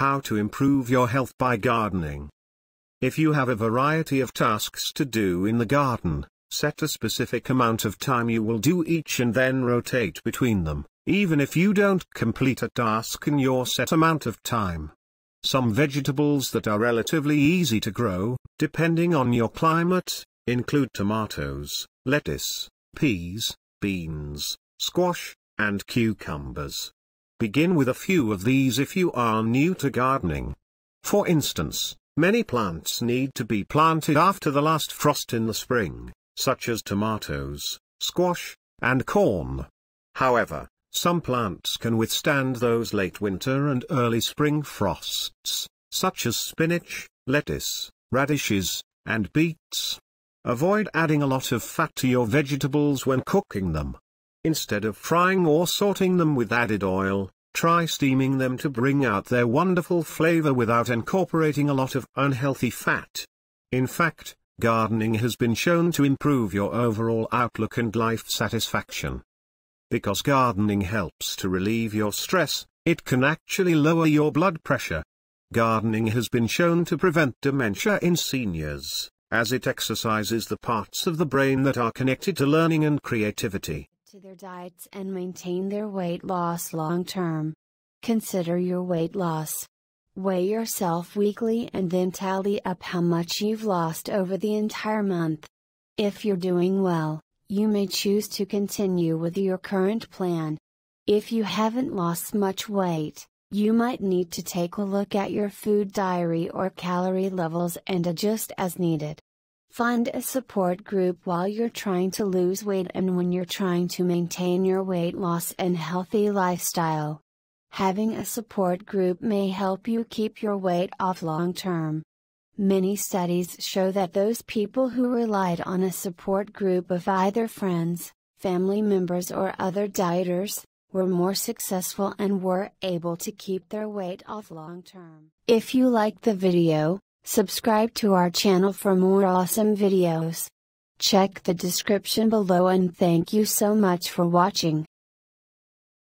How to improve your health by gardening. If you have a variety of tasks to do in the garden, set a specific amount of time you will do each and then rotate between them, even if you don't complete a task in your set amount of time. Some vegetables that are relatively easy to grow, depending on your climate, include tomatoes, lettuce, peas, beans, squash, and cucumbers. Begin with a few of these if you are new to gardening. For instance, many plants need to be planted after the last frost in the spring, such as tomatoes, squash, and corn. However, some plants can withstand those late winter and early spring frosts, such as spinach, lettuce, radishes, and beets. Avoid adding a lot of fat to your vegetables when cooking them. Instead of frying or sautéing them with added oil, try steaming them to bring out their wonderful flavor without incorporating a lot of unhealthy fat. In fact, gardening has been shown to improve your overall outlook and life satisfaction. Because gardening helps to relieve your stress, it can actually lower your blood pressure. Gardening has been shown to prevent dementia in seniors, as it exercises the parts of the brain that are connected to learning and creativity to their diets and maintain their weight loss long term. Consider your weight loss. Weigh yourself weekly and then tally up how much you've lost over the entire month. If you're doing well, you may choose to continue with your current plan. If you haven't lost much weight, you might need to take a look at your food diary or calorie levels and adjust as needed. Find a support group while you're trying to lose weight and when you're trying to maintain your weight loss and healthy lifestyle. Having a support group may help you keep your weight off long term. Many studies show that those people who relied on a support group of either friends, family members, or other dieters, were more successful and were able to keep their weight off long term. If you liked the video, Subscribe to our channel for more awesome videos. Check the description below and thank you so much for watching.